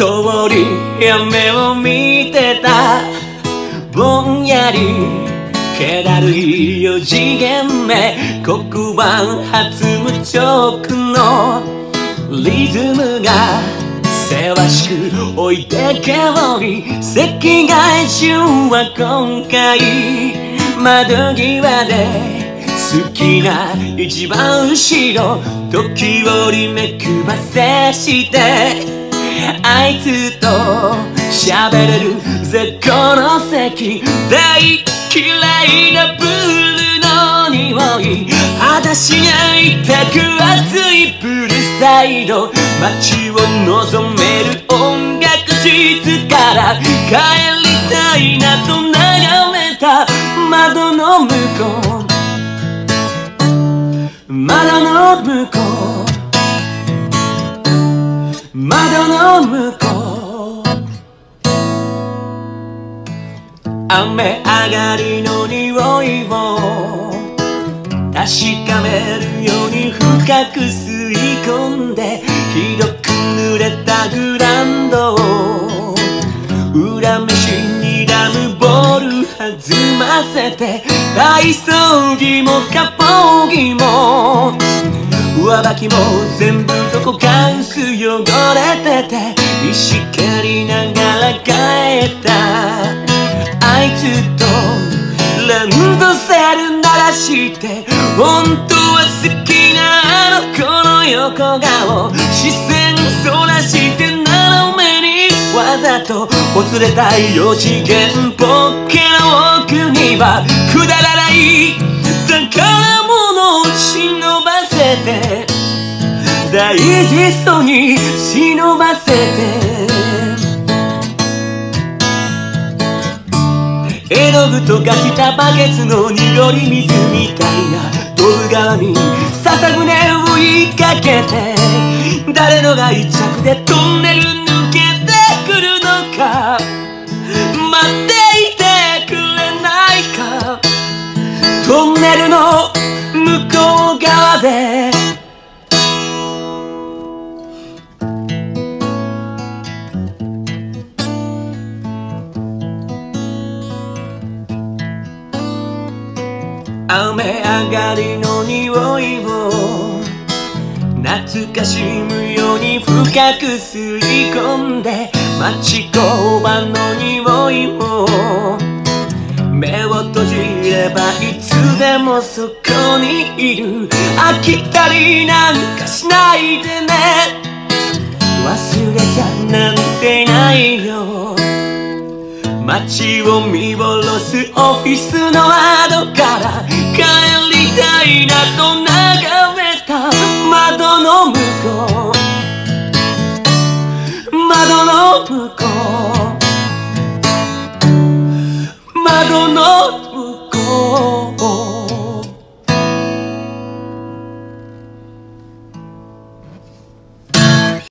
通り雨を見てた。ぼんやり気だるい四次元目。黒板発無直のリズムがせわしく置いてけぼり。赤外線は今回窓際で好きな一番後ろ時折目くばせして。あいつと喋れる絶好の席大嫌いなブルーの匂い。私がいたく熱いプールサイド。街を望める音楽室から帰りたいなと眺めた。窓の向こう。窓の向こう。窓の向こう雨上がりの匂いを確かめるように深く吸い込んでひどく濡れたグランドを裏飯にラムボール弾ませて体操着もカポ着も上履きも全部どこか薄汚れてて石蹴りながら帰った。あいつとランドセル鳴らして本当は好きなあの子の横顔。視線そらして斜めにわざとほつれたい四次元ポッケの奥にはくだらない。宝物を大事そうに忍ばせて絵の具とかしたバケツの濁り水みたいなドブ川に笹舟を追いかけて誰のが一着でトンネル抜けてくるのか。待っていてくれないか。トンネルの向こう側で雨上がりの匂いを懐かしむように深く吸い込んで町工場の匂いも目を閉じればいつでもそこにいる。飽きたりなんかしないでね。忘れちゃなんてないよ。街を見下ろすオフィスの窓から帰りたいなと眺めた。窓の向こう。窓の向こう。窓の向こう。